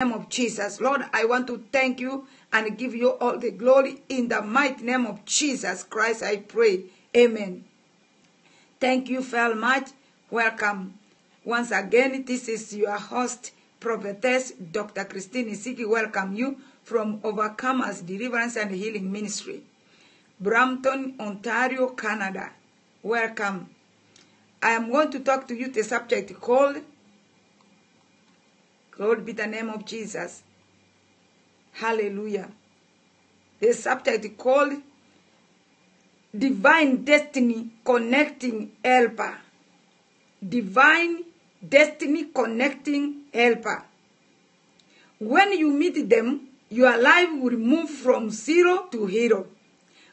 name of Jesus. Lord, I want to thank you and give you all the glory in the mighty name of Jesus Christ. I pray. Amen. Thank you very much. Welcome. Once again, this is your host, Prophetess Dr. Christine Isiki. Welcome you from Overcomers Deliverance and Healing Ministry, Brampton, Ontario, Canada. Welcome. I am going to talk to you the subject called Glory be the name of Jesus. Hallelujah. The subject called Divine Destiny Connecting Helper. Divine Destiny Connecting Helper. When you meet them, your life will move from zero to hero.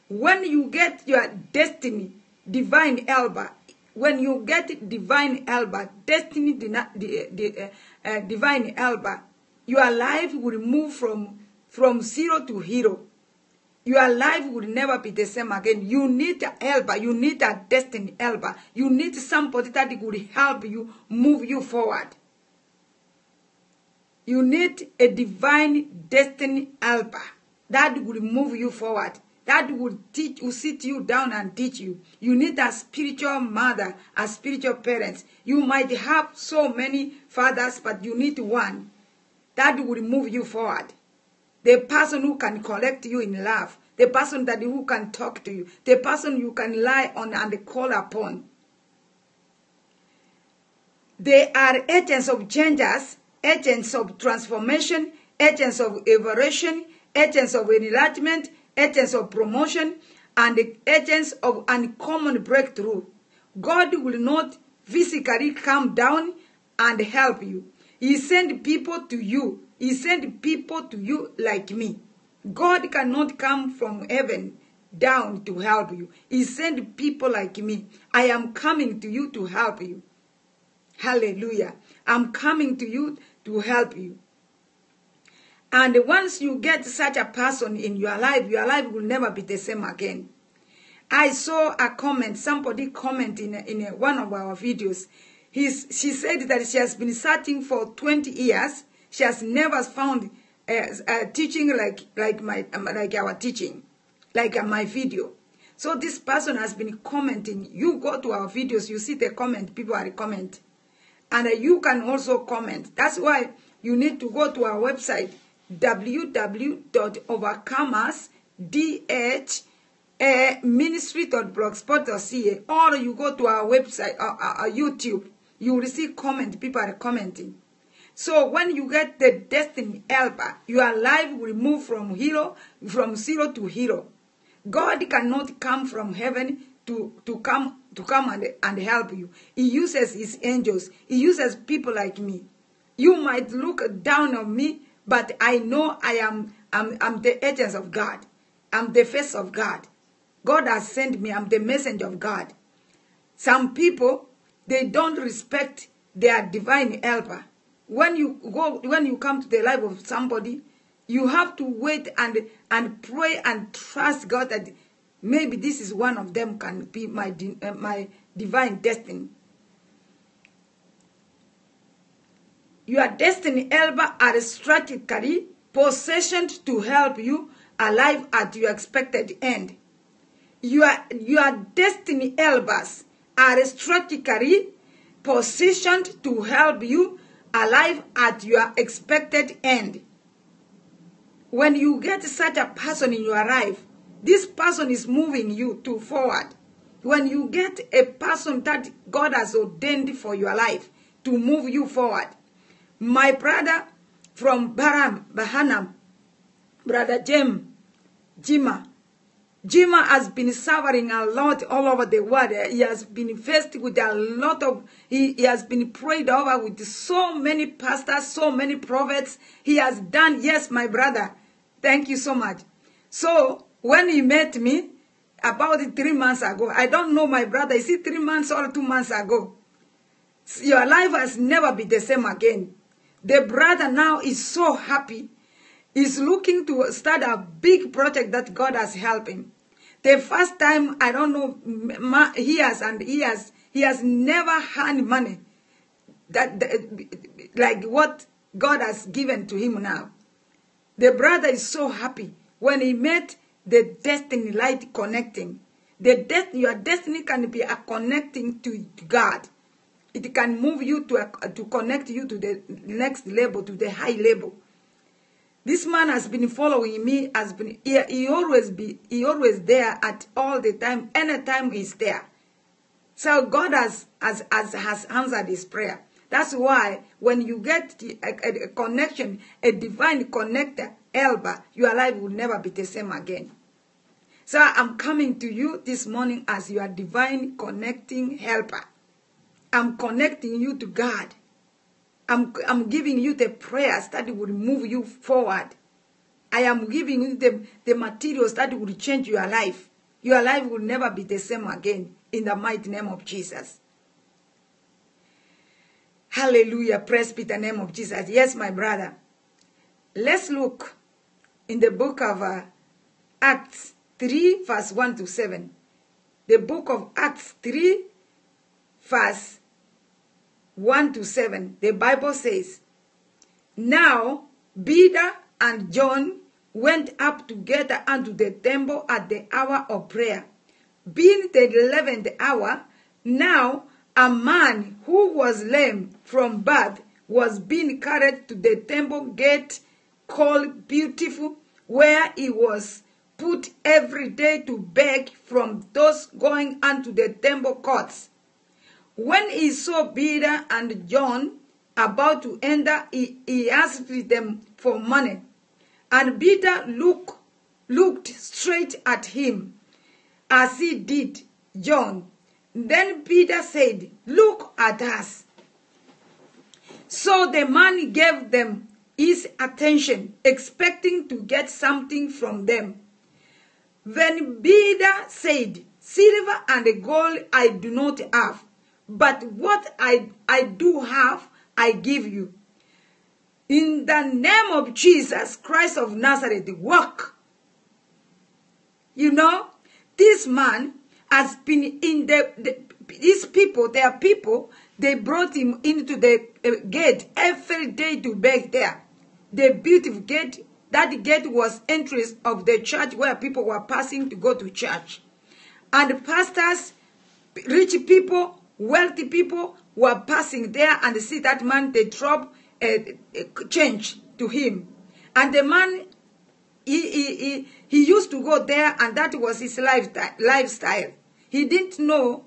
When you get your destiny, divine helper, when you get divine helper, destiny, the, eh, the, uh, divine helper, your life will move from, from zero to hero. Your life will never be the same again. You need a helper. You need a destiny helper. You need somebody that will help you move you forward. You need a divine destiny helper that will move you forward. That will teach, will sit you down and teach you. You need a spiritual mother, a spiritual parent. You might have so many fathers, but you need one that will move you forward. The person who can collect you in love, the person that who can talk to you, the person you can rely on and call upon. They are agents of changes, agents of transformation, agents of evolution, agents of enlargement, agents of promotion, and agents of uncommon breakthrough. God will not physically come down and help you. He sent people to you. He sent people to you like me. God cannot come from heaven down to help you. He sent people like me. I am coming to you to help you. Hallelujah. I'm coming to you to help you. And once you get such a person in your life, your life will never be the same again. I saw a comment, somebody comment in, a, in a, one of our videos. He's, she said that she has been searching for 20 years. She has never found a, teaching like, like, my, like our teaching, like my video. So this person has been commenting. You go to our videos, you see the comment, people are comment. And you can also comment. That's why you need to go to our website, www.overcomersdh or you go to our website, uh, uh, YouTube, you will see comment, people are commenting. So when you get the destiny helper, your life will move from hero, from zero to hero. God cannot come from heaven to, to come to come and, and help you. He uses his angels. He uses people like me. You might look down on me, but I know I am I'm, I'm the agent of God. I'm the face of God. God has sent me. I'm the messenger of God. Some people they don't respect their divine helper. When you go when you come to the life of somebody, you have to wait and and pray and trust God that maybe this is one of them can be my uh, my divine destiny. Your destiny helper are strategically positioned to help you arrive at your expected end. Your, your destiny helpers are strategically positioned to help you arrive at your expected end. When you get such a person in your life, this person is moving you to forward. When you get a person that God has ordained for your life to move you forward, my brother from Baram, Bahanam, brother Jim, Jima, Jima has been suffering a lot all over the world. He has been faced with a lot of, he, he has been prayed over with so many pastors, so many prophets. He has done, yes, my brother. Thank you so much. So when he met me about three months ago, I don't know my brother, is it three months or two months ago? Your life has never been the same again. The brother now is so happy. He's looking to start a big project that God has helped him. The first time, I don't know, he has and he has, he has never had money. That, like what God has given to him now. The brother is so happy when he met the destiny light connecting. The de- your destiny can be a connecting to God. It can move you to, a, to connect you to the next level, to the high level. This man has been following me, has been he, he always be he always there at all the time, anytime he's there. So God has has, has, has answered his prayer. That's why when you get a, a, a connection, a divine connector, helper, your life will never be the same again. So I'm coming to you this morning as your divine connecting helper. I'm connecting you to God. I'm, I'm giving you the prayers that will move you forward. I am giving you the, the materials that will change your life. Your life will never be the same again in the mighty name of Jesus. Hallelujah. Praise be the name of Jesus. Yes, my brother. Let's look in the book of uh, Acts 3, verse 1 to 7. The book of Acts 3, verse 1 to 7. The Bible says, Now Peter and John went up together unto the temple at the hour of prayer. Being the eleventh hour, now a man who was lame from birth was being carried to the temple gate called Beautiful, where he was put every day to beg from those going unto the temple courts. When he saw Peter and John about to enter, he, he asked them for money. And Peter look, looked straight at him as he did John. Then Peter said, Look at us. So the man gave them his attention, expecting to get something from them. Then Peter said, Silver and gold I do not have, but what I, I do have, I give you. In the name of Jesus Christ of Nazareth, walk. You know, this man has been in the, the these people, they are people, they brought him into the uh, gate every day to beg there. The beautiful gate, that gate was entrance of the church where people were passing to go to church. And pastors, rich people, wealthy people were passing there and see that man, they drop a, a change to him. And the man, he, he, he, he used to go there and that was his lifestyle. He didn't know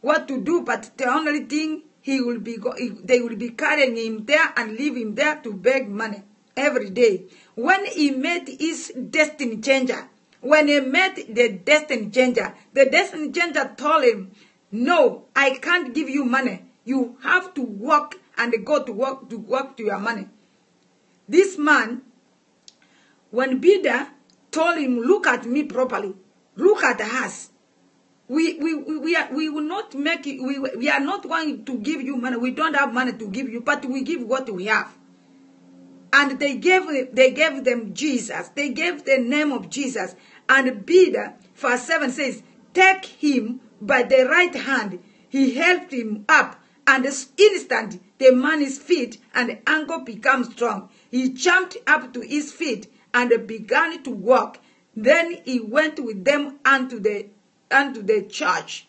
what to do, but the only thing he will be, go, he, they will be carrying him there and leave him there to beg money every day. When he met his destiny changer, when he met the destiny changer, the destiny changer told him, no, I can't give you money. You have to work and go to work to work to your money. This man, when Peter told him, look at me properly, look at us. We, we, we, we, are, we will not make it, we, we are not going to give you money. We don't have money to give you, but we give what we have. And they gave, they gave them Jesus. They gave the name of Jesus. And Peter, verse 7 says, take him by the right hand. He helped him up. And instantly the man's feet and ankle became strong. He jumped up to his feet and began to walk. Then he went with them unto the unto the church,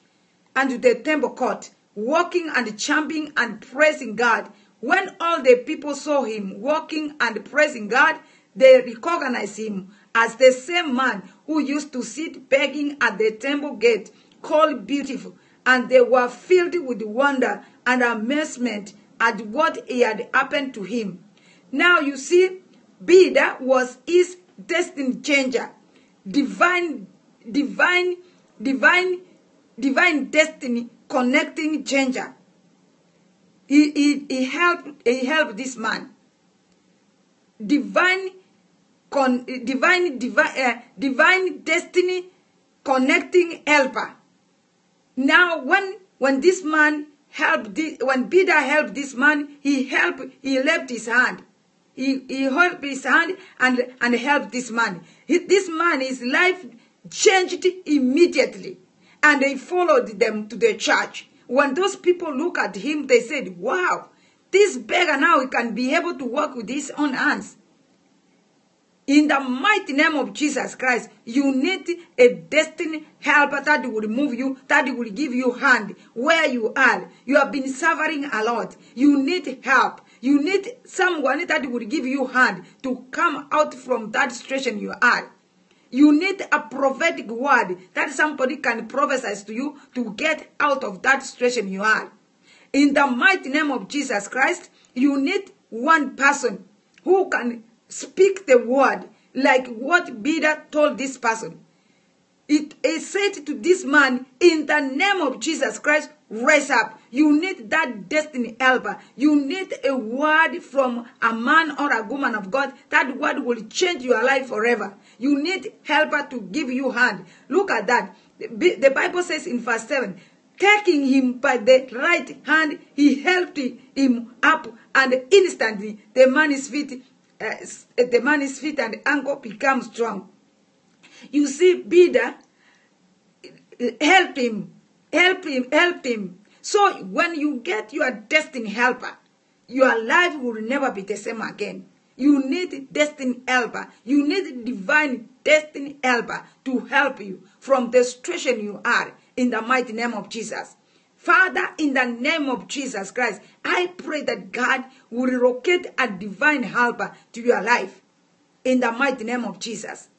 unto the temple court, walking and jumping and praising God. When all the people saw him walking and praising God, they recognized him as the same man who used to sit begging at the temple gate, called beautiful, and they were filled with wonder and amazement at what had happened to him. Now you see, Peter was his destiny changer, divine, divine, divine, divine destiny connecting changer. He, he, he helped he helped this man. Divine con, divine divine uh, divine destiny connecting helper. Now when when this man helped this, when Peter helped this man, he helped he left his hand. He, he helped his hand and, and helped this man. He, this man, his life changed immediately. And they followed them to the church. When those people look at him, they said, wow, this beggar now he can be able to walk with his own hands. In the mighty name of Jesus Christ, you need a destiny helper that will move you, that will give you hand where you are. You have been suffering a lot. You need help. You need someone that will give you hand to come out from that situation you are. You need a prophetic word that somebody can prophesy to you to get out of that situation you are. In the mighty name of Jesus Christ, you need one person who can speak the word like what Peter told this person. It, It said to this man, in the name of Jesus Christ, rise up. You need that destiny helper. You need a word from a man or a woman of God. That word will change your life forever. You need helper to give you hand. Look at that. The Bible says in verse 7, taking him by the right hand, he helped him up, and instantly the man's feet, uh, the man's feet and ankle become strong. You see, Bida, help him, help him, help him. So when you get your destiny helper, your life will never be the same again. You need destiny helper. You need divine destiny helper to help you from the situation you are in the mighty name of Jesus. Father, in the name of Jesus Christ, I pray that God will relocate a divine helper to your life. In the mighty name of Jesus.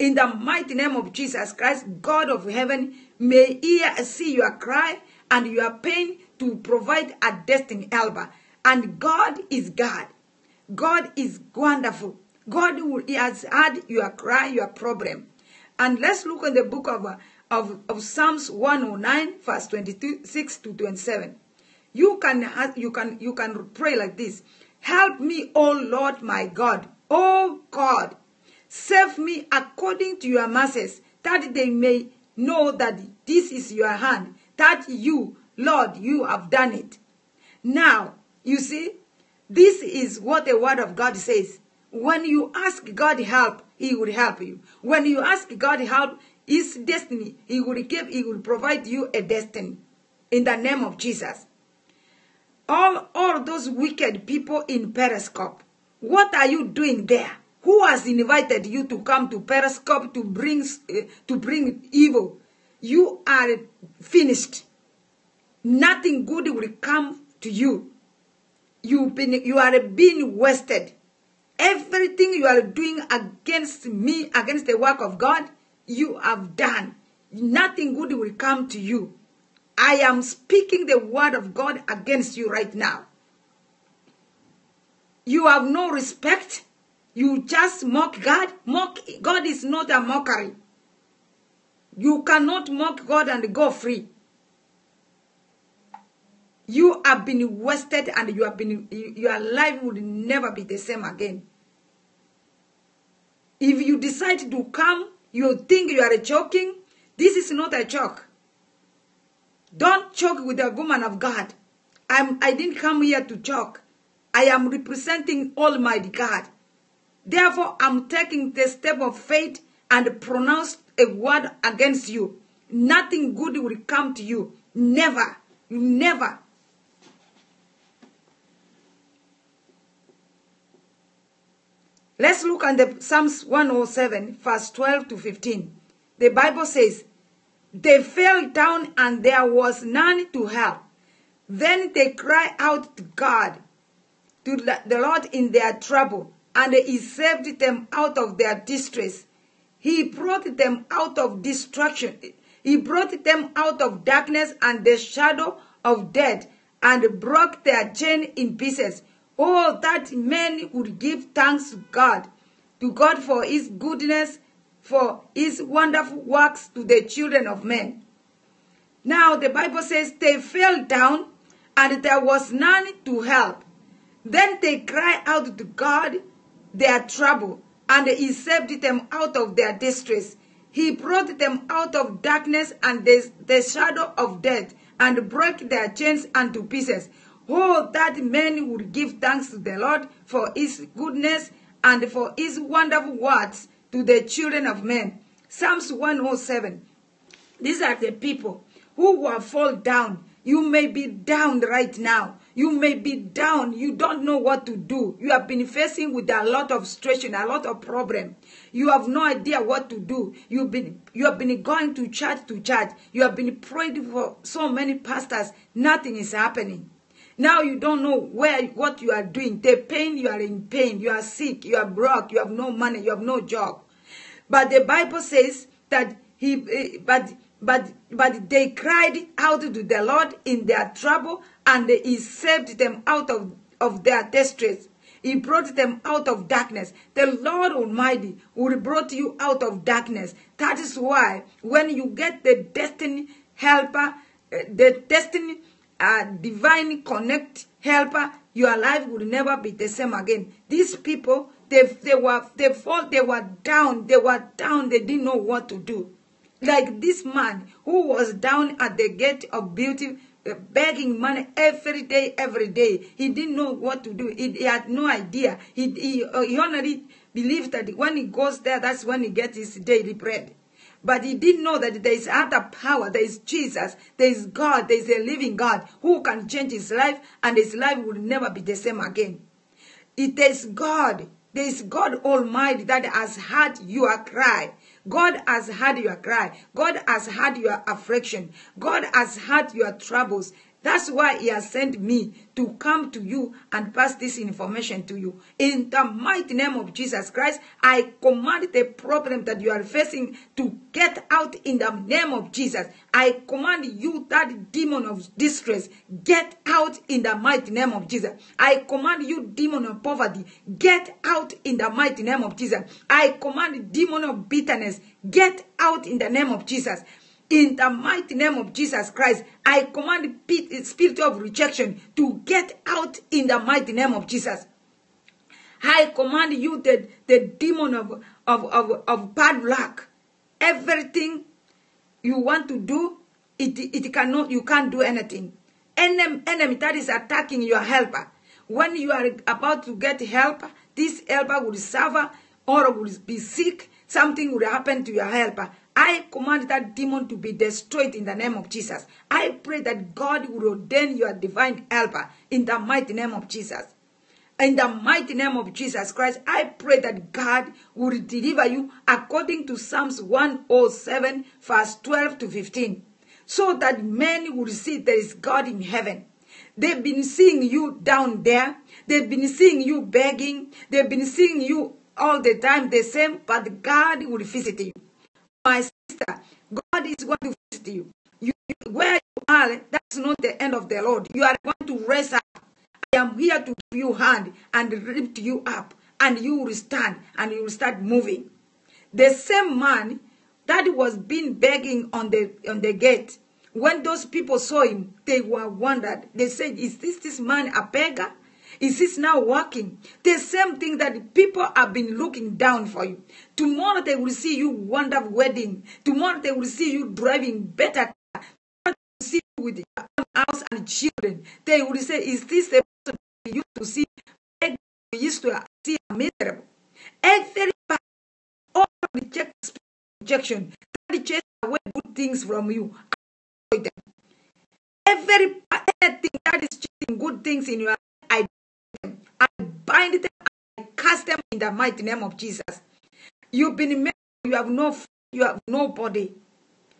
In the mighty name of Jesus Christ, God of heaven, may hear see your cry and your pain to provide a destiny helper. And God is God. God is wonderful. God has heard your cry, your problem. And let's look in the book of uh, of, of Psalms 109, verse 26 to 27. You can, you, can, you can pray like this. Help me, O Lord my God. O God, save me according to your mercies, that they may know that this is your hand, that you, Lord, you have done it. Now, you see, this is what the word of God says. When you ask God help, he will help you. When you ask God help, his destiny. He will give, he will provide you a destiny in the name of Jesus. All, all those wicked people in Periscope, what are you doing there? Who has invited you to come to Periscope to bring, uh, to bring evil? You are finished. Nothing good will come to you. You've been, you are being wasted. Everything you are doing against me, against the work of God, you have done, nothing good will come to you. I am speaking the word of God against you right now. You have no respect. You just mock God. Mock God is not a mockery. You cannot mock God and go free. You have been wasted and you have been your life will never be the same again. If you decide to come you think you are joking? This is not a joke. Don't joke with a woman of God. I'm, I didn't come here to joke. I am representing Almighty God. Therefore, I'm taking the step of faith and pronounce a word against you. Nothing good will come to you. Never. You never. Let's look at the Psalms 107, verse 12 to 15. The Bible says, They fell down and there was none to help. Then they cried out to God, to the Lord in their trouble, and he saved them out of their distress. He brought them out of destruction. He brought them out of darkness and the shadow of death, and broke their chain in pieces. Oh, that men would give thanks to God, to God for his goodness, for his wonderful works to the children of men. Now the Bible says they fell down and there was none to help. Then they cried out to God their trouble, and he saved them out of their distress. He brought them out of darkness and the, the shadow of death, and broke their chains unto pieces. Oh, that men would give thanks to the Lord for his goodness and for his wonderful words to the children of men. Psalms 107. These are the people who will fall down. You may be down right now. You may be down. You don't know what to do. You have been facing with a lot of situation, a lot of problem. You have no idea what to do. You've been you have been going to church to church. You have been praying for so many pastors. Nothing is happening. Now you don't know where what you are doing. The pain you are in pain. You are sick. You are broke. You have no money. You have no job. But the Bible says that he eh, but but but they cried out to the Lord in their trouble, and he saved them out of, of their distress. He brought them out of darkness. The Lord Almighty will brought you out of darkness. That is why when you get the destiny helper, eh, the destiny uh, divine connect helper, your life will never be the same again. These people, they, they were they fall, they were down, they were down, they didn't know what to do. Like this man who was down at the gate of beauty, uh, begging money every day, every day. He didn't know what to do. He, he had no idea. He, he, uh, he only believed that when he goes there, that's when he gets his daily bread. But he didn't know that there is other power. There is Jesus. There is God. There is a living God who can change his life and his life will never be the same again. It is God. There is God Almighty that has heard your cry. God has heard your cry. God has heard your affliction. God has heard your troubles. That's why he has sent me to come to you and pass this information to you. In the mighty name of Jesus Christ, I command the problem that you are facing to get out in the name of Jesus. I command you, that demon of distress, get out in the mighty name of Jesus. I command you, demon of poverty, get out in the mighty name of Jesus. I command demon of bitterness, get out in the name of Jesus. In the mighty name of Jesus Christ, I command the spirit of rejection to get out in the mighty name of Jesus. I command you, the, the demon of, of, of, of bad luck. Everything you want to do, it, it cannot, you can't do anything. Enemy, enemy that is attacking your helper. When you are about to get help, this helper will suffer or will be sick. Something will happen to your helper. I command that demon to be destroyed in the name of Jesus. I pray that God will ordain your divine helper in the mighty name of Jesus. In the mighty name of Jesus Christ, I pray that God will deliver you according to Psalms 107, verse 12 to 15, so that men will see there is God in heaven. They've been seeing you down there. They've been seeing you begging. They've been seeing you all the time the same, but God will visit you my sister, God is going to visit you. you. Where you are, that's not the end of the Lord. You are going to raise up. I am here to give you hand and lift you up, and you will stand and you will start moving. The same man that was being begging on the on the gate, when those people saw him, they were wondered. They said, "Is this this man a beggar?" Is this now working? The same thing that people have been looking down for you. Tomorrow they will see you wonderful wedding. Tomorrow they will see you driving better. car. Tomorrow they will see you with your own house and children. They will say, is this the person you used to see? We used to see miserable. Every part, all reject rejection. That chase away good things from you. Every anything that is chasing good things in your life, I I bind them, I cast them in the mighty name of Jesus. You've been made, you have no, you have nobody.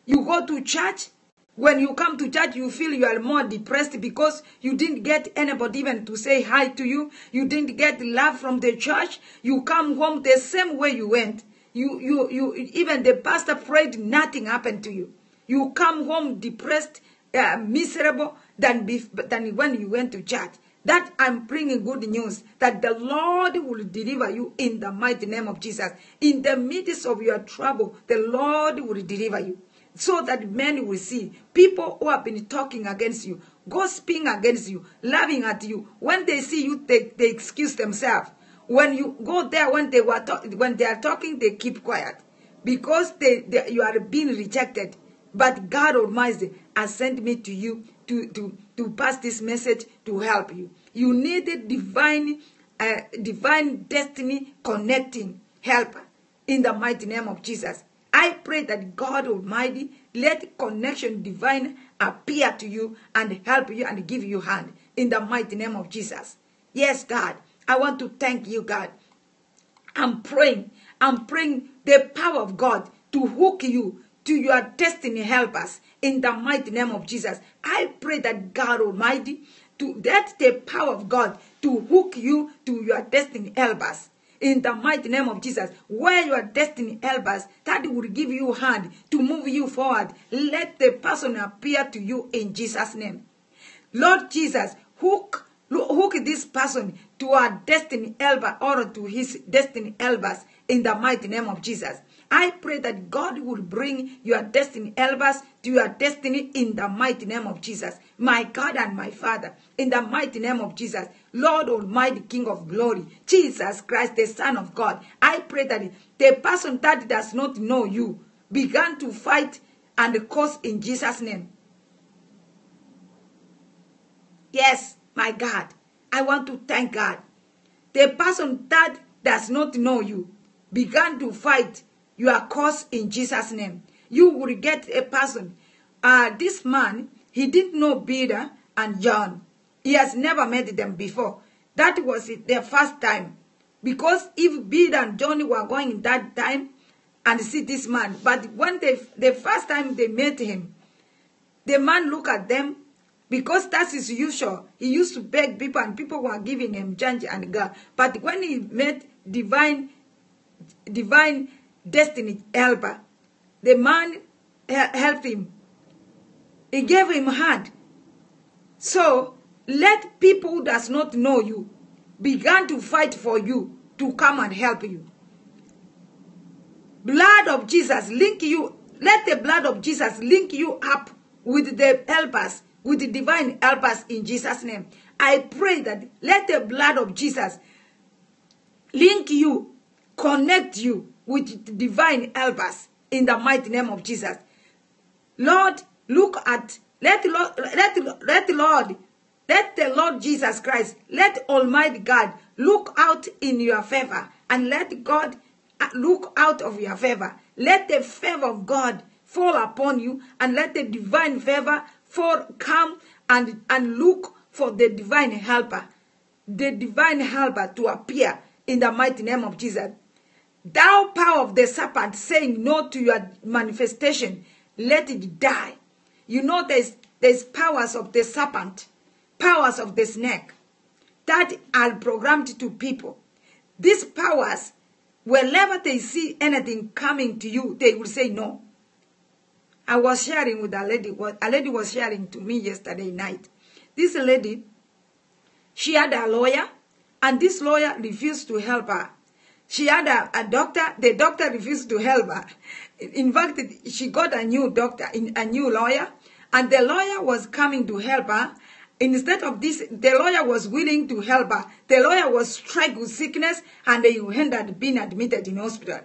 You go to church. When you come to church, you feel you are more depressed because you didn't get anybody even to say hi to you. You didn't get love from the church. You come home the same way you went. You, you, you, even the pastor prayed, nothing happened to you. You come home depressed, uh, miserable than, than when you went to church that I'm bringing good news that the Lord will deliver you in the mighty name of Jesus. In the midst of your trouble, the Lord will deliver you. So that men will see people who have been talking against you, gossiping against you, laughing at you. When they see you, they, they excuse themselves. When you go there, when they were when they are talking, they keep quiet because they, they you are being rejected. But God Almighty has sent me to you to, to, to pass this message to help you. You need a divine, uh, divine destiny connecting helper in the mighty name of Jesus. I pray that God Almighty let connection divine appear to you and help you and give you hand. in the mighty name of Jesus. Yes, God, I want to thank you, God. I'm praying, I'm praying the power of God to hook you to your destiny helpers in the mighty name of Jesus. I pray that God Almighty, to that the power of God to hook you to your destiny helpers in the mighty name of Jesus. Where your destiny helpers that will give you hand to move you forward, let the person appear to you in Jesus' name. Lord Jesus, hook hook this person to our destiny helper or to his destiny helpers in the mighty name of Jesus. I pray that God will bring your destiny helpers to your destiny in the mighty name of Jesus. My God and my Father, in the mighty name of Jesus. Lord Almighty, King of glory, Jesus Christ, the Son of God. I pray that the person that does not know you began to fight and cause in Jesus' name. Yes, my God, I want to thank God. The person that does not know you began to fight your cursed in Jesus' name. You will get a person. Uh, this man, he didn't know Peter and John. He has never met them before. That was it, their first time. Because if Peter and John were going that time and see this man, but when they, the first time they met him, the man looked at them because that's his usual. He used to beg people and people were giving him change and God. But when he met divine, divine destiny helper, the man helped him. He gave him hand. So let people who does not know you begin to fight for you to come and help you. Blood of Jesus link you. Let the blood of Jesus link you up with the helpers, with the divine helpers in Jesus' name. I pray that let the blood of Jesus link you, connect you with divine helpers in the mighty name of Jesus. Lord, look at, let Lord, let, let the Lord, let the Lord Jesus Christ, let Almighty God look out in your favor and let God uh, look out of your favor. Let the favor of God fall upon you and let the divine favor fall come and, and look for the divine helper, the divine helper to appear in the mighty name of Jesus. Thou power of the serpent saying no to your manifestation, let it die. You know there's there's powers of the serpent, powers of the snake that are programmed to people. These powers, whenever they see anything coming to you, they will say no. I was sharing with a lady, what a lady was sharing to me yesterday night. This lady, she had a lawyer, and this lawyer refused to help her. She had a, a doctor, the doctor refused to help her. In fact, she got a new doctor, a new lawyer, and the lawyer was coming to help her. Instead of this, the lawyer was willing to help her. The lawyer was struck with sickness, and he had being admitted in hospital.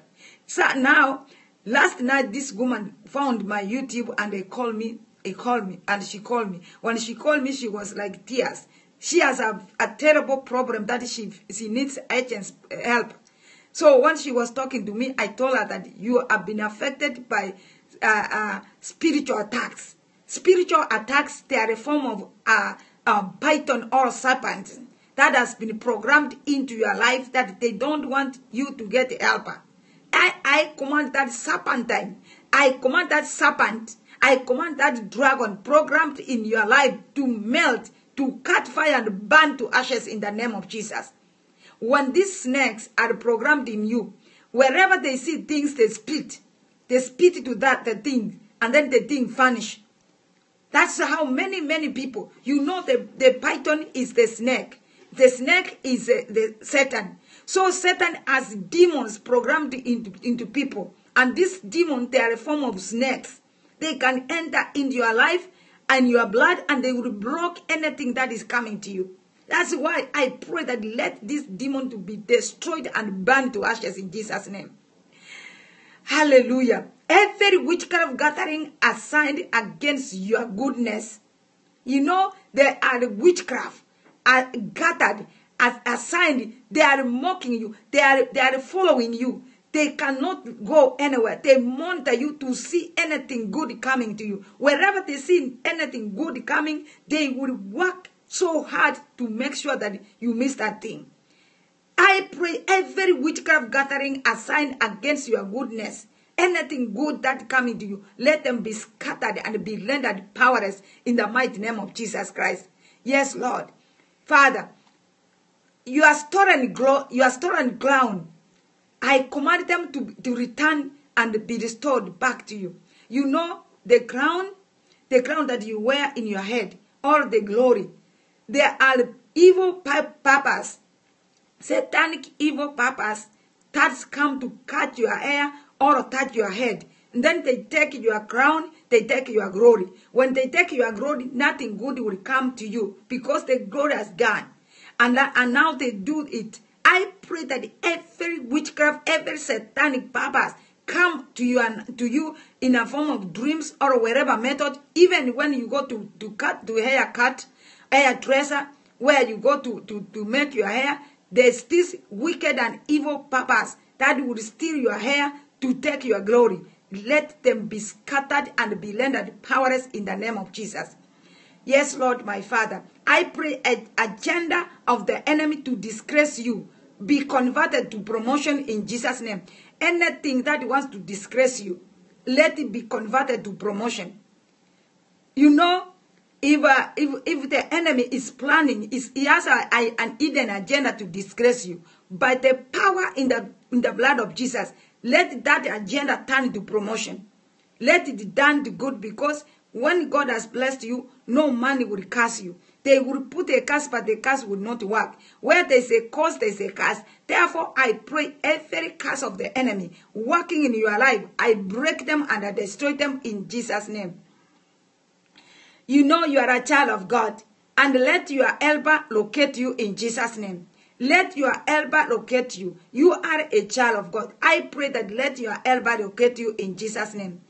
So now, last night, this woman found my YouTube, and they called me. He called me, and she called me. When she called me, she was like tears. She has a, a terrible problem that she she needs urgent eh, help. So when she was talking to me, I told her that you have been affected by uh, uh, spiritual attacks. Spiritual attacks, they are a form of uh, python or serpent that has been programmed into your life that they don't want you to get help. I, I command that serpentine. I command that serpent. I command that dragon programmed in your life to melt, to cut fire and burn to ashes in the name of Jesus. When these snakes are programmed in you, wherever they see things, they spit. They spit to that the thing, and then the thing vanish. That's how many, many people, you know the, the python is the snake. The snake is uh, the Satan. So Satan has demons programmed into, into people. And this demon, they are a form of snakes. They can enter into your life and your blood and they will block anything that is coming to you. That's why I pray that let this demon to be destroyed and burned to ashes in Jesus' name. Hallelujah. Every witchcraft gathering assigned against your goodness. You know, there are witchcraft are gathered as assigned. They are mocking you. They are, they are following you. They cannot go anywhere. They monitor you to see anything good coming to you. Wherever they see anything good coming, they will work so hard to make sure that you miss that thing. I pray every witchcraft gathering assigned against your goodness, anything good that coming to you, let them be scattered and be rendered powerless in the mighty name of Jesus Christ. Yes, Lord. Father, you are storing glo- you are storing ground. I command them to, to return and be restored back to you. You know the crown, the crown that you wear in your head, all the glory. There are evil purpose, satanic evil purpose that come to cut your hair or touch your head. And then they take your crown, they take your glory. When they take your glory, nothing good will come to you because the glory has gone. And, that, and now they do it. I pray that every witchcraft, every satanic purpose come to you and to you in a form of dreams or wherever method, even when you go to, to cut to hair cut, hairdresser, where you go to, to, to make your hair, there's this wicked and evil purpose that will steal your hair to take your glory. Let them be scattered and be rendered powerless in the name of Jesus. Yes, Lord, my Father, I pray a agenda of the enemy to disgrace you be converted to promotion in Jesus' name. Anything that wants to disgrace you, let it be converted to promotion. You know, if, uh, if, if the enemy is planning, is, he has a, a, an hidden agenda to disgrace you, by the power in the, in the blood of Jesus, let that agenda turn into promotion. Let it done to good because when God has blessed you, no man will curse you. They will put a curse, but the curse will not work. Where there's a cause, there's a curse. Therefore, I pray every curse of the enemy working in your life, I break them and I destroy them in Jesus' name. You know you are a child of God, and let your helper locate you in Jesus' name. Let your helper locate you. You are a child of God. I pray that let your helper locate you in Jesus' name.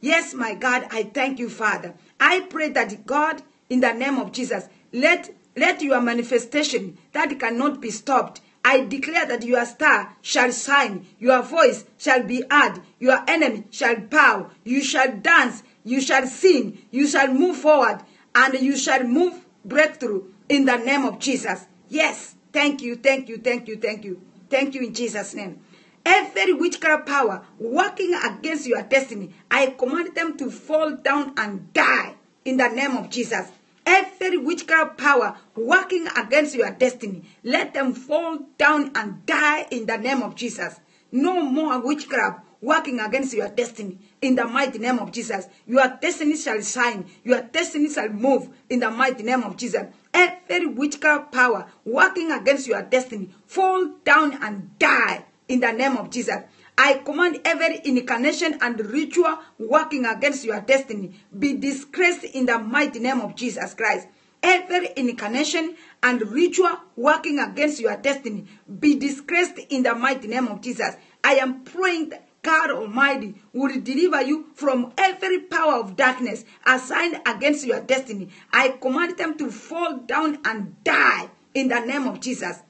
Yes, my God, I thank you, Father. I pray that God, in the name of Jesus, let, let your manifestation that cannot be stopped. I declare that your star shall shine, your voice shall be heard, your enemy shall bow, you shall dance, you shall sing, you shall move forward, and you shall move breakthrough in the name of Jesus. Yes, thank you, thank you, thank you, thank you. Thank you in Jesus' name. Every witchcraft power working against your destiny, I command them to fall down and die in the name of Jesus. Every witchcraft power working against your destiny, let them fall down and die in the name of Jesus. No more witchcraft working against your destiny in the mighty name of Jesus. Your destiny shall shine. Your destiny shall move in the mighty name of Jesus. Every witchcraft power working against your destiny, fall down and die in the name of Jesus. I command every incarnation and ritual working against your destiny be disgraced in the mighty name of Jesus Christ. Every incarnation and ritual working against your destiny be disgraced in the mighty name of Jesus. I am praying God Almighty will deliver you from every power of darkness assigned against your destiny. I command them to fall down and die in the name of Jesus.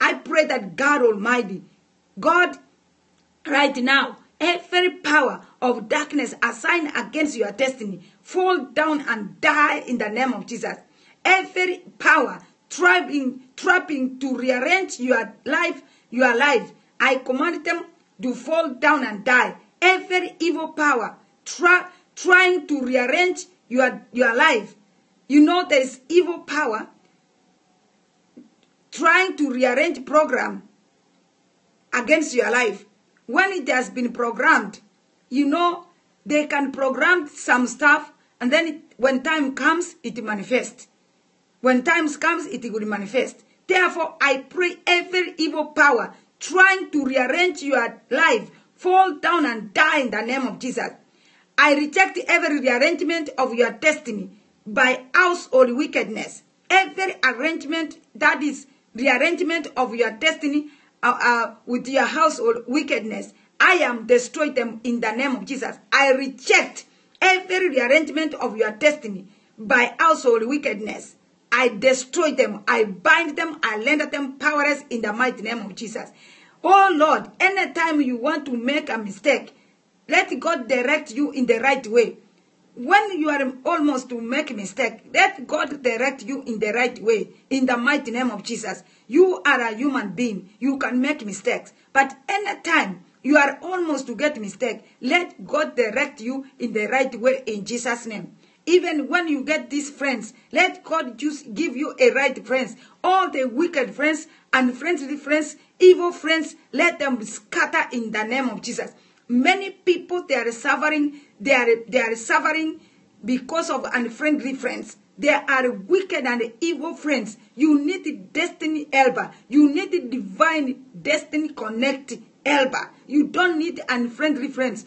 I pray that God Almighty, God right now, every power of darkness assigned against your destiny, fall down and die in the name of Jesus. Every power trapping, trapping to rearrange your life, your life, I command them to fall down and die. Every evil power try, trying to rearrange your, your life. You know there's evil power trying to rearrange program against your life when it has been programmed, you know, they can program some stuff and then it, when time comes, it manifests. When time comes, it will manifest. Therefore, I pray every evil power trying to rearrange your life fall down and die in the name of Jesus. I reject every rearrangement of your destiny by household wickedness. Every arrangement that is rearrangement of your destiny uh, uh, with your household wickedness, I am destroy them in the name of Jesus. I reject every rearrangement of your destiny by household wickedness. I destroy them. I bind them. I render them powerless in the mighty name of Jesus. Oh Lord, anytime you want to make a mistake, let God direct you in the right way. when you are almost to make a mistake, let God direct you in the right way. In the mighty name of Jesus. You are a human being. You can make mistakes. But anytime you are almost to get mistake, let God direct you in the right way in Jesus' name. Even when you get these friends, let God just give you a right friends. All the wicked friends and friendly friends, evil friends, let them scatter in the name of Jesus. Many people they are suffering, they are they are suffering because of unfriendly friends. They are wicked and evil friends. You need destiny helper. You need divine destiny connect helper. You don't need unfriendly friends.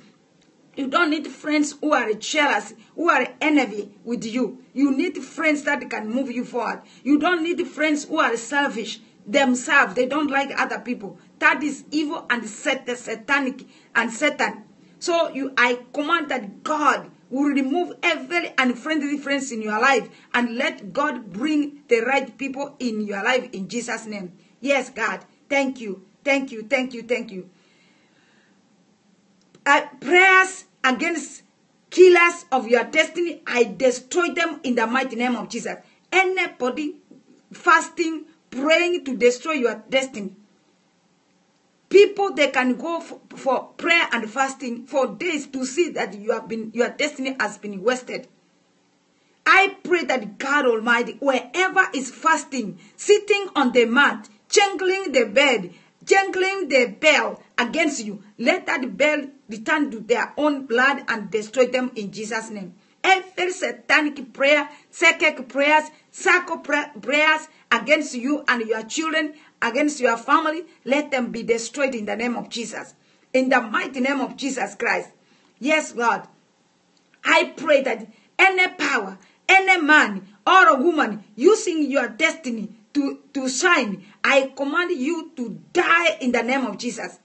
You don't need friends who are jealous, who are envy with you. You need friends that can move you forward. You don't need friends who are selfish themselves. They don't like other people. That is evil and satanic and Satan. So you, I command that God will remove every unfriendly friends in your life and let God bring the right people in your life in Jesus' name. Yes, God. Thank you. Thank you. Thank you. Thank you. Uh, prayers against killers of your destiny, I destroy them in the mighty name of Jesus. Anybody fasting, praying to destroy your destiny. People they can go for, for prayer and fasting for days to see that you have been your destiny has been wasted. I pray that God Almighty, wherever is fasting, sitting on the mat, jangling the bed, jangling the bell against you, let that bell return to their own blood and destroy them in Jesus' name. Every satanic prayer, psychic prayers, psycho prayers against you and your children, against your family, let them be destroyed in the name of Jesus. In the mighty name of Jesus Christ. Yes, Lord. I pray that any power, any man or a woman using your destiny to, to shine, I command you to die in the name of Jesus.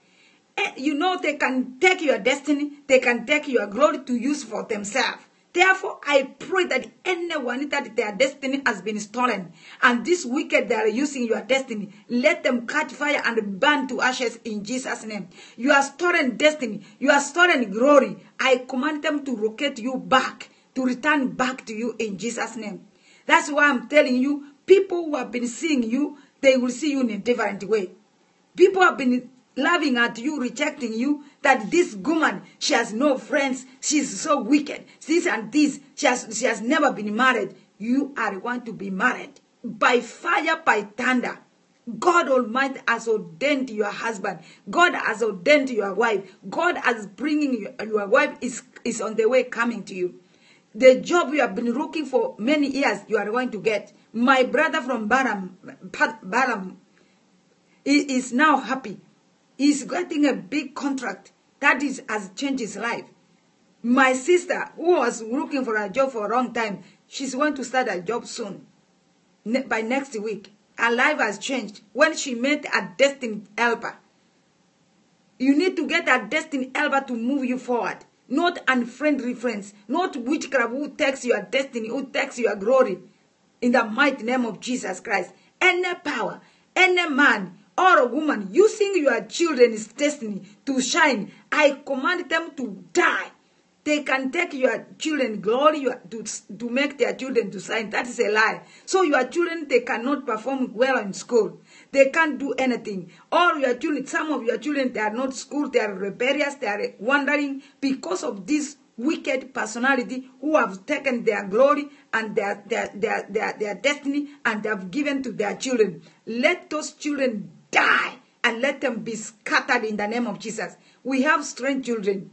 You know, they can take your destiny, they can take your glory to use for themselves. Therefore, I pray that anyone that their destiny has been stolen and this wicked they are using your destiny, let them catch fire and burn to ashes in Jesus' name. You are stolen destiny, you are stolen glory. I command them to rocket you back, to return back to you in Jesus' name. That's why I'm telling you, people who have been seeing you, they will see you in a different way. People have been laughing at you, rejecting you, that this woman, she has no friends, she's so wicked, this and this, she has, she has never been married. You are going to be married by fire, by thunder. God Almighty has ordained your husband. God has ordained your wife. God has bringing your, your wife is, is on the way coming to you. The job you have been looking for many years, you are going to get. My brother from Baram, Baram, is now happy He's getting a big contract. That is has changed his life. My sister, who was looking for a job for a long time, she's going to start a job soon. Ne by next week. Her life has changed when she met a destined helper. You need to get a destined helper to move you forward. Not unfriendly friends. Not witchcraft who takes your destiny, who takes your glory. In the mighty name of Jesus Christ. Any power, any man or woman using your children's destiny to shine, I command them to die. They can take your children glory to, to make their children to shine. That is a lie. So your children, they cannot perform well in school. They can't do anything. Or your children, some of your children, they are not school, they are rebellious, they are wandering because of this wicked personality who have taken their glory and their, their, their, their, their destiny and they have given to their children. Let those children die and let them be scattered in the name of Jesus. We have strange children.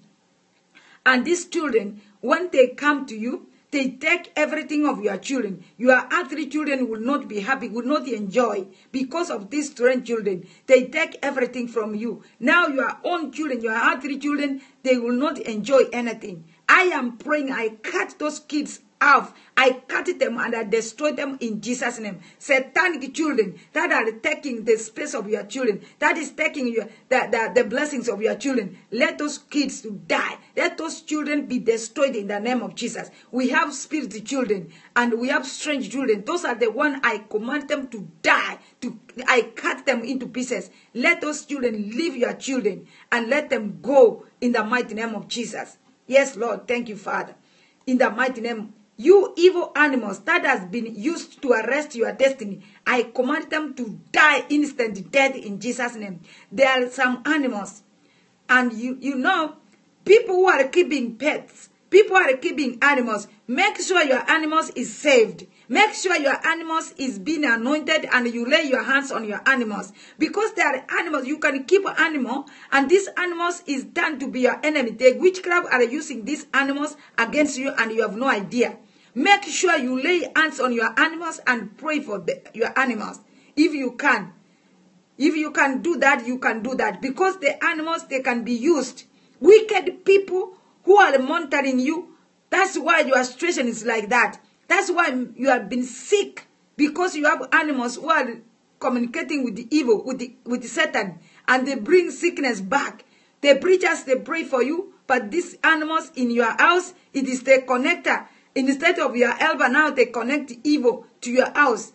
And these children, when they come to you, they take everything of your children. Your earthly children will not be happy, will not enjoy because of these strange children. They take everything from you. Now your own children, your earthly children, they will not enjoy anything. I am praying, I cut those kids off. I cut them and I destroy them in Jesus' name. Satanic children that are taking the space of your children, that is taking your, the, the, the blessings of your children. Let those kids die. Let those children be destroyed in the name of Jesus. We have spirit children and we have strange children. Those are the one I command them to die. To I cut them into pieces. Let those children leave your children and let them go in the mighty name of Jesus. Yes, Lord. Thank you, Father. in the mighty name. You evil animals that has been used to arrest your destiny, I command them to die instant death in Jesus' name. There are some animals, and you you know, people who are keeping pets, people who are keeping animals, make sure your animals is saved. Make sure your animals is being anointed and you lay your hands on your animals. Because they are animals, you can keep an animal and these animals is done to be your enemy. The witchcraft are using these animals against you and you have no idea. Make sure you lay hands on your animals and pray for the, your animals if you can. If you can do that, you can do that. Because the animals, they can be used. Wicked people who are monitoring you, that's why your situation is like that. That's why you have been sick because you have animals who are communicating with the evil, with the with the Satan, and they bring sickness back. The preachers they pray for you, but these animals in your house, it is the connector. Instead of your elbow, now they connect evil to your house.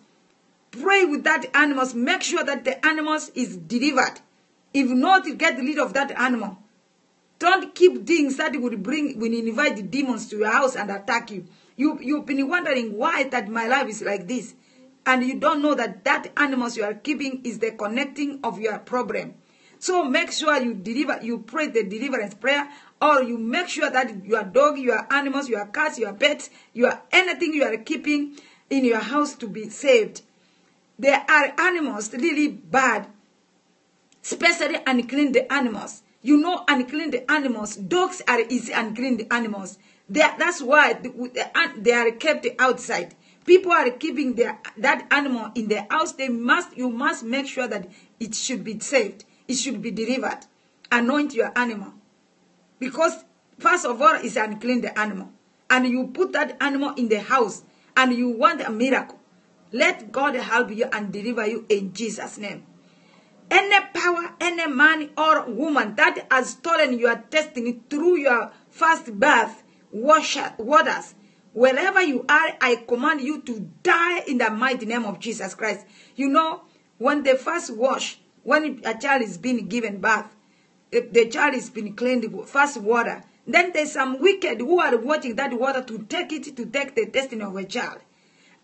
Pray with that animals. Make sure that the animals is delivered. If not, you get rid of that animal. Don't keep things that would bring, will invite the demons to your house and attack you. You, you've been wondering why that my life is like this. And you don't know that that animals you are keeping is the connecting of your problem. So make sure you deliver, you pray the deliverance prayer, or you make sure that your dog, your animals, your cats, your pets, your anything you are keeping in your house to be saved. There are animals really bad, especially unclean the animals. You know, unclean the animals. Dogs are easy unclean the animals. They, that's why they are kept outside. People are keeping their, that animal in their house. They must, you must make sure that it should be saved. It should be delivered. Anoint your animal. Because first of all, is unclean the animal. And you put that animal in the house and you want a miracle. Let God help you and deliver you in Jesus' name. Any power, any man or woman that has stolen your destiny through your first birth, waters. Wherever you are, I command you to die in the mighty name of Jesus Christ. You know, when the first wash, when a child is being given birth, the child is being cleaned with first water. Then there's some wicked who are watching that water to take it to take the destiny of a child.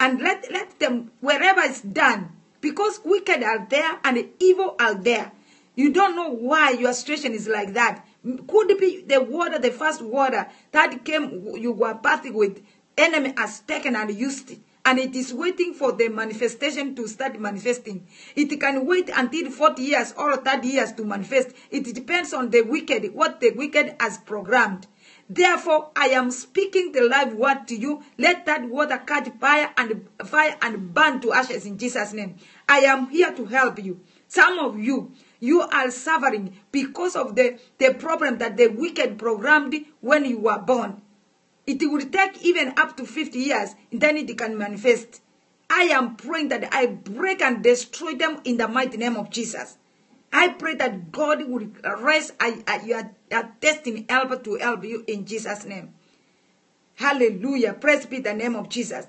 And let, let them, wherever it's done, because wicked are there and evil are there. You don't know why your situation is like that. Could be the water, the first water that came, you were bathing with, enemy has taken and used it. And it is waiting for the manifestation to start manifesting. It can wait until 40 years or 30 years to manifest. It depends on the wicked, what the wicked has programmed. Therefore, I am speaking the live word to you. Let that water catch fire and fire and burn to ashes in Jesus' name. I am here to help you. Some of you, you are suffering because of the, the problem that the wicked programmed when you were born. It will take even up to 50 years, then it can manifest. I am praying that I break and destroy them in the mighty name of Jesus. I pray that God will at your destiny help to help you in Jesus' name. Hallelujah. Praise be the name of Jesus.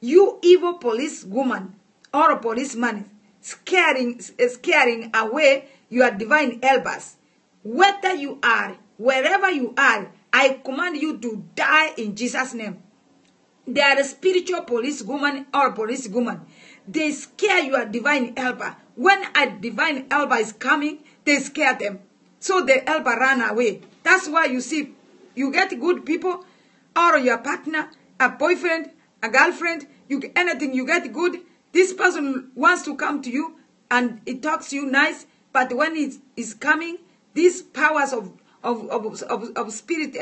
You evil police woman or policeman scaring, scaring away your divine helpers. Whether you are, wherever you are, I command you to die in Jesus' name. They are a spiritual police woman or police woman. They scare your divine helper. When a divine helper is coming, they scare them. So the helper run away. That's why you see, you get good people or your partner, a boyfriend, a girlfriend, you anything, you get good. This person wants to come to you and it talks to you nice, but when it is coming, these powers of of of of, of spirit,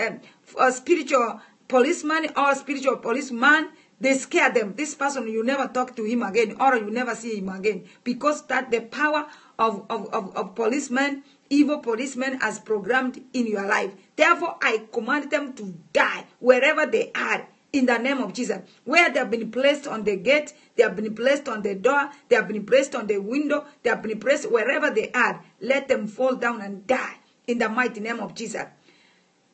uh, spiritual policeman or spiritual policeman, they scare them. This person, you never talk to him again, or you never see him again, because that the power of of of, of policemen, evil policemen, has programmed in your life. Therefore, I command them to die wherever they are in the name of Jesus. Where they have been placed on the gate, they have been placed on the door, they have been placed on the window, they have been placed wherever they are. Let them fall down and die in the mighty name of Jesus.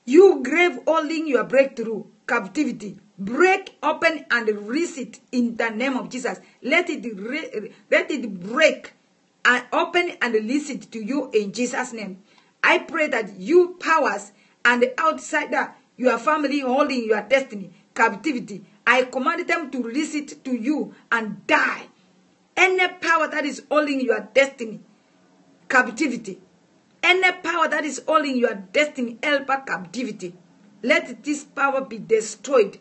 You grave holding your breakthrough, captivity, break open and release it in the name of Jesus. Let it, let it break and open and release it to you in Jesus' name. I pray that you powers and the outsider your family holding your destiny captivity. I command them to release it to you and die. Any power that is holding your destiny captivity, any power that is holding your destiny helper captivity, let this power be destroyed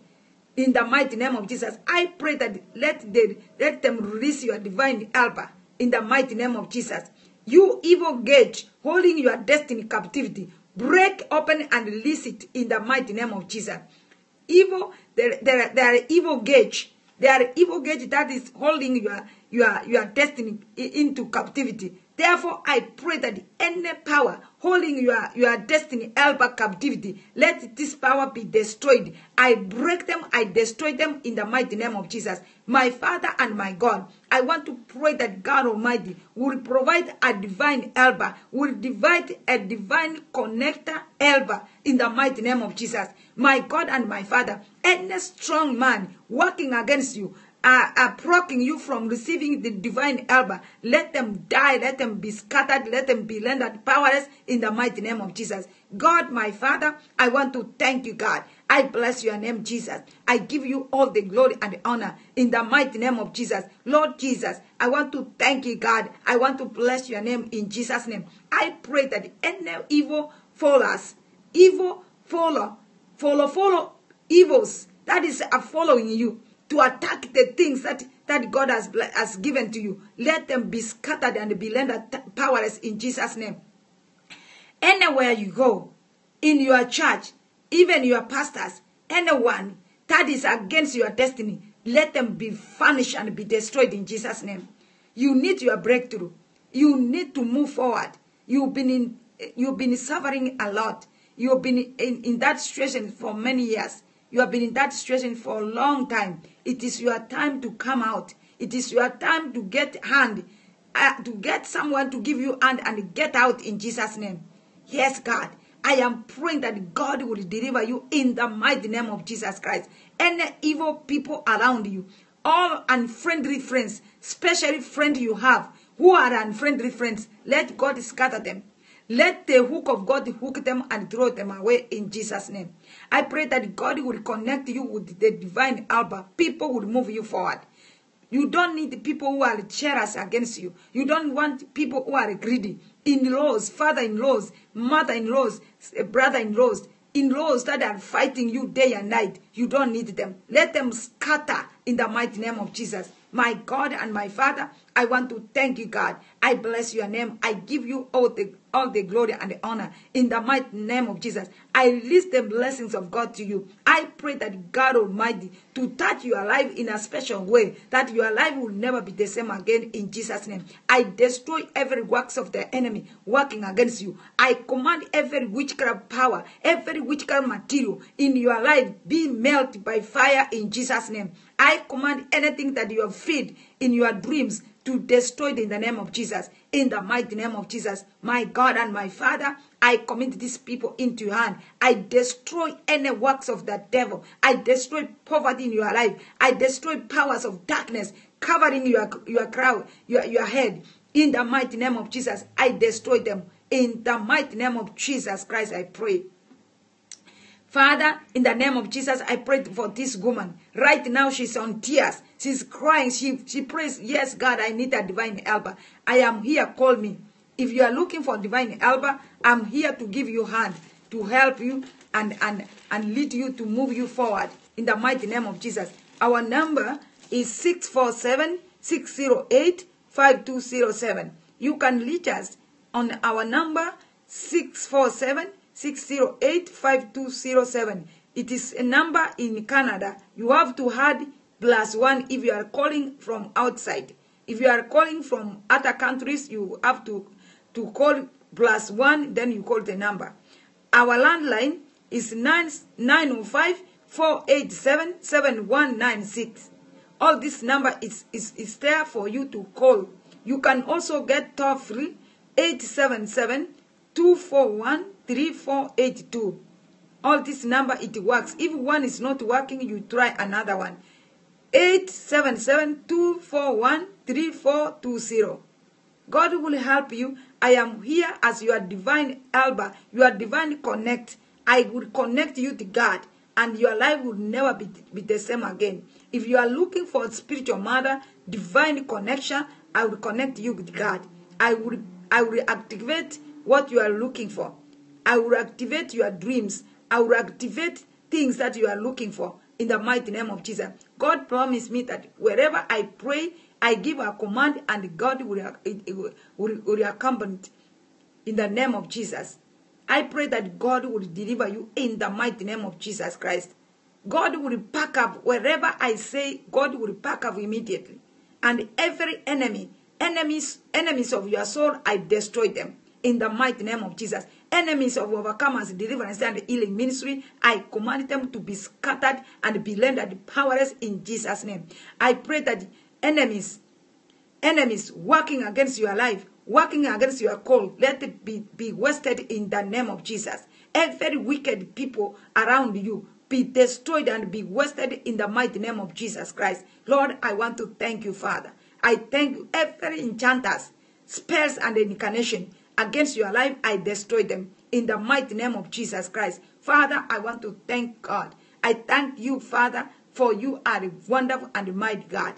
in the mighty name of Jesus. I pray that let, the, let them release your divine helper in the mighty name of Jesus. You evil gauge holding your destiny captivity, break open and release it in the mighty name of Jesus. Evil, there, there, there are evil gauge. There are evil gauge that is holding your, your, your destiny into captivity. Therefore, I pray that any power holding your, your destiny helper captivity, let this power be destroyed. I break them, I destroy them in the mighty name of Jesus. My Father and my God, I want to pray that God Almighty will provide a divine helper, will divide a divine connector helper in the mighty name of Jesus. My God and my Father, any strong man working against you, are, are blocking you from receiving the divine helper, let them die, let them be scattered, let them be rendered powerless in the mighty name of Jesus. God, my Father, I want to thank you, God. I bless your name, Jesus. I give you all the glory and the honor in the mighty name of Jesus. Lord Jesus, I want to thank you, God. I want to bless your name in Jesus' name. I pray that any evil followers, evil follow, follow, follow evils that is following you to attack the things that, that God has, has given to you. Let them be scattered and be rendered powerless in Jesus' name. Anywhere you go, in your church, even your pastors, anyone that is against your destiny, let them be furnished and be destroyed in Jesus' name. You need your breakthrough. You need to move forward. You've been in, you've been suffering a lot. You've been in, in that situation for many years. You have been in that situation for a long time. It is your time to come out. It is your time to get hand, uh, to get someone to give you hand and get out in Jesus' name. Yes, God. I am praying that God will deliver you in the mighty name of Jesus Christ. Any evil people around you, all unfriendly friends, especially friends you have who are unfriendly friends, let God scatter them. Let the hook of God hook them and throw them away in Jesus' name. I pray that God will connect you with the divine helper. People will move you forward. You don't need people who are jealous against you. You don't want people who are greedy. In-laws, father-in-laws, mother-in-laws, eh, brother-in-laws, in-laws that are fighting you day and night. You don't need them. Let them scatter in the mighty name of Jesus. My God and my Father, I want to thank you, God. I bless your name. I give you all the all the glory and the honor in the mighty name of Jesus. I release the blessings of God to you. I pray that God Almighty to touch your life in a special way, that your life will never be the same again in Jesus' name. I destroy every works of the enemy working against you. I command every witchcraft power, every witchcraft material in your life be melted by fire in Jesus' name. I command anything that you have fed in your dreams to destroy it in the name of Jesus. In the mighty name of Jesus, my God and my Father, I commit these people into your hand. I destroy any works of the devil. I destroy poverty in your life. I destroy powers of darkness covering your, your crowd, your, your head. In the mighty name of Jesus, I destroy them. In the mighty name of Jesus Christ, I pray. Father, in the name of Jesus, I pray for this woman. Right now, she's on tears. She's crying. She, she prays, Yes, God, I need a divine helper. I am here. Call me. If you are looking for divine helper, I'm here to give you hand, to help you and, and, and lead you to move you forward. In the mighty name of Jesus. Our number is 647 608 5207. You can reach us on our number 647 608-5207. It is a number in Canada. You have to add plus one if you are calling from outside. If you are calling from other countries, you have to, to call plus one, then you call the number. Our landline is 905-487-7196. All this number is, is, is there for you to call. You can also get toll free 877 241 3482. All this number, it works. If one is not working, you try another one. 877-241-3420. God will help you. I am here as your divine helper, your divine connect. I will connect you to God, and your life will never be, be the same again. If you are looking for a spiritual mother, divine connection, I will connect you with God. I will, I will activate what you are looking for. I will activate your dreams. I will activate things that you are looking for in the mighty name of Jesus. God promised me that wherever I pray, I give a command and God will, will, will accompany it in the name of Jesus. I pray that God will deliver you in the mighty name of Jesus Christ. God will pack up wherever I say, God will pack up immediately. And every enemy, enemies, enemies of your soul, I destroy them in the mighty name of Jesus. Enemies of overcomers, deliverance, and healing ministry, I command them to be scattered and be rendered powerless in Jesus' name. I pray that enemies, enemies working against your life, working against your call, let it be, be wasted in the name of Jesus. Every wicked people around you be destroyed and be wasted in the mighty name of Jesus Christ. Lord, I want to thank you, Father. I thank you. Every enchanters, spells, and incarnation against your life, I destroy them in the mighty name of Jesus Christ. Father, I want to thank God. I thank you, Father, for you are a wonderful and mighty God.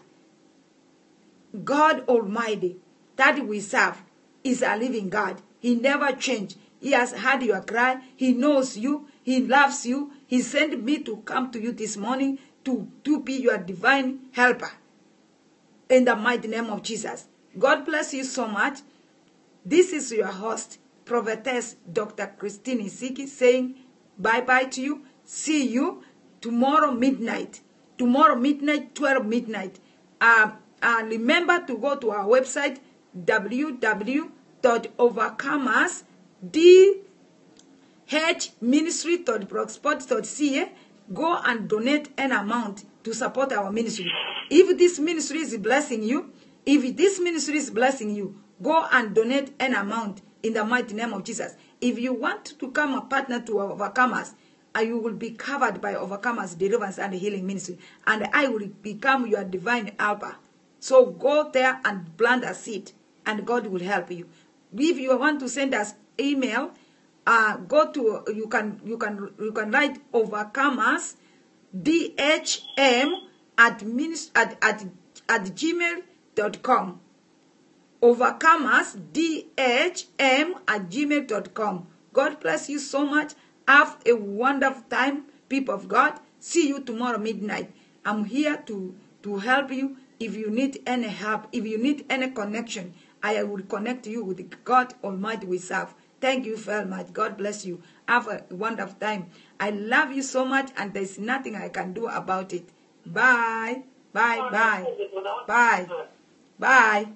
God Almighty, that we serve, is a living God. He never changed. He has heard your cry. He knows you. He loves you. He sent me to come to you this morning to, to be your divine helper. In the mighty name of Jesus. God bless you so much. This is your host, Prophetess Dr. Christine Isiki, saying bye-bye to you. See you tomorrow midnight. Tomorrow midnight, 12 midnight. Uh, and remember to go to our website, www.overcomersdhministry.blogspot.ca. Go and donate an amount to support our ministry. If this ministry is blessing you, if this ministry is blessing you, go and donate an amount in the mighty name of Jesus. If you want to become a partner to overcomers, and you will be covered by overcomers, deliverance, and healing ministry, and I will become your divine helper. So go there and plant a seed, and God will help you. If you want to send us email, uh, go to you can you can you can write overcomers dhm at, at, at, at gmail.com overcomers dhm at gmail.com god bless you so much. Have a wonderful time people of god. See you tomorrow midnight. I'm here to to help you. If you need any help if you need any connection i will connect you with god almighty we serve. Thank you very much. God bless you. Have a wonderful time. I love you so much and there's nothing i can do about it. Bye. Bye. Bye. Bye. Bye